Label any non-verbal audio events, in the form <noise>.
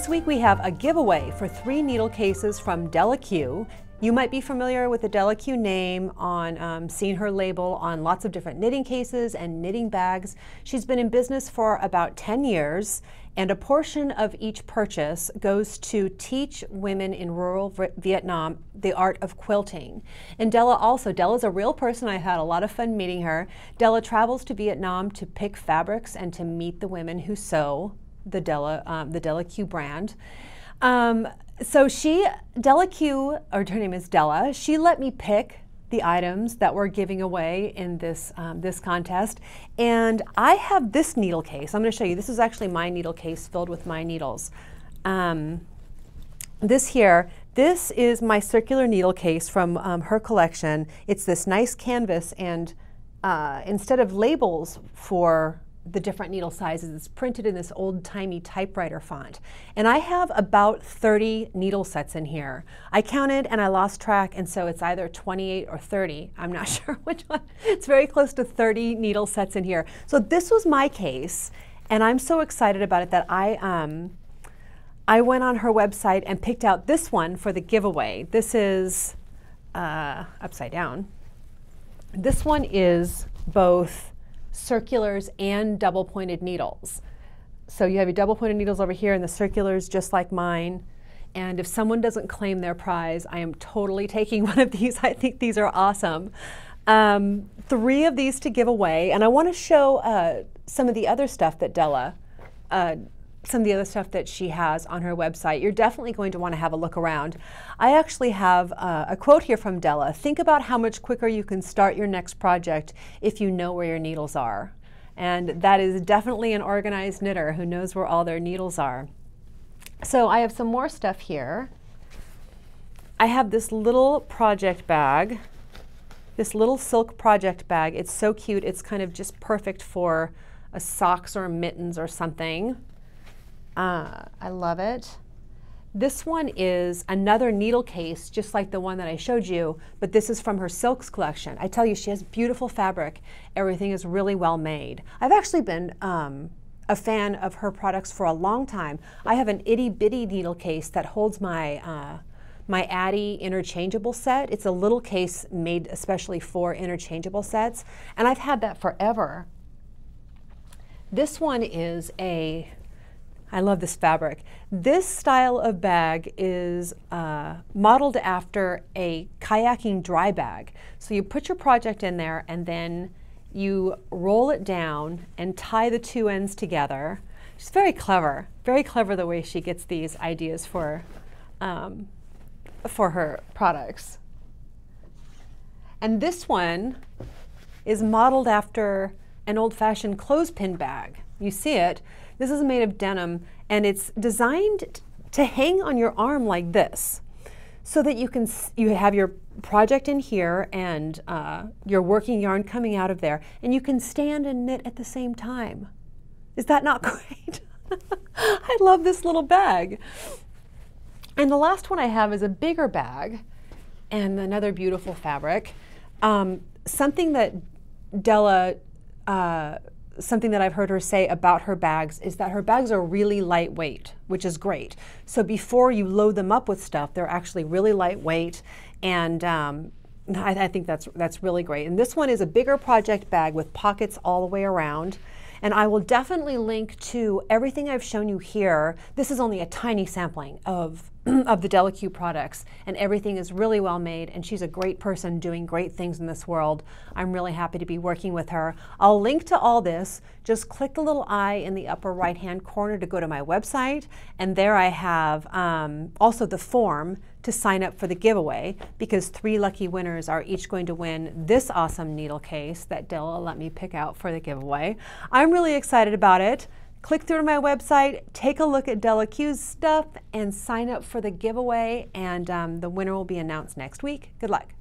This week we have a giveaway for three needle cases from Della Q. You might be familiar with the Della Q name on um, seeing her label on lots of different knitting cases and knitting bags. She's been in business for about 10 years and a portion of each purchase goes to teach women in rural Vietnam the art of quilting. And Della also, Della's a real person. I had a lot of fun meeting her. Della travels to Vietnam to pick fabrics and to meet the women who sew the Della, um, the Della Q brand. Um, so she, Della Q, or her name is Della, she let me pick the items that we're giving away in this, um, this contest. And I have this needle case. I'm going to show you. This is actually my needle case filled with my needles. Um, this here, this is my circular needle case from um, her collection. It's this nice canvas and uh, instead of labels for the different needle sizes. It's printed in this old-timey typewriter font. And I have about 30 needle sets in here. I counted and I lost track, and so it's either 28 or 30. I'm not <laughs> sure which one. It's very close to 30 needle sets in here. So this was my case, and I'm so excited about it that I, um, I went on her website and picked out this one for the giveaway. This is uh, upside down. This one is both circulars and double pointed needles. So you have your double pointed needles over here and the circulars just like mine. And if someone doesn't claim their prize, I am totally taking <laughs> one of these. I think these are awesome. Um, three of these to give away. And I want to show uh, some of the other stuff that Della uh, some of the other stuff that she has on her website, you're definitely going to want to have a look around. I actually have uh, a quote here from Della. Think about how much quicker you can start your next project if you know where your needles are. And that is definitely an organized knitter who knows where all their needles are. So I have some more stuff here. I have this little project bag, this little silk project bag. It's so cute. It's kind of just perfect for a socks or mittens or something. Uh, I love it. This one is another needle case, just like the one that I showed you, but this is from her silks collection. I tell you, she has beautiful fabric. Everything is really well made. I've actually been um, a fan of her products for a long time. I have an itty bitty needle case that holds my uh, my Addi interchangeable set. It's a little case made especially for interchangeable sets, and I've had that forever. This one is a I love this fabric. This style of bag is uh, modeled after a kayaking dry bag. So you put your project in there and then you roll it down and tie the two ends together. She's very clever, very clever the way she gets these ideas for, um, for her products. And this one is modeled after an old-fashioned clothespin bag. You see it. This is made of denim and it's designed to hang on your arm like this so that you can you have your project in here and uh, your working yarn coming out of there and you can stand and knit at the same time. Is that not <laughs> great? I love this little bag. And the last one I have is a bigger bag and another beautiful fabric. Um, something that Della uh, something that I've heard her say about her bags is that her bags are really lightweight, which is great. So before you load them up with stuff, they're actually really lightweight, and um, I, I, think that's that's really great. And this one is a bigger project bag with pockets all the way around. And I will definitely link to everything I've shown you here. This is only a tiny sampling of, of the Q products, and everything is really well made, and she's a great person doing great things in this world. I'm really happy to be working with her. I'll link to all this. Just click the little eye in the upper right-hand corner to go to my website, and there I have um, also the form to sign up for the giveaway because three lucky winners are each going to win this awesome needle case that Della let me pick out for the giveaway. I'm really excited about it. Click through to my website, take a look at Della Q's stuff, and sign up for the giveaway, and um, the winner will be announced next week. Good luck.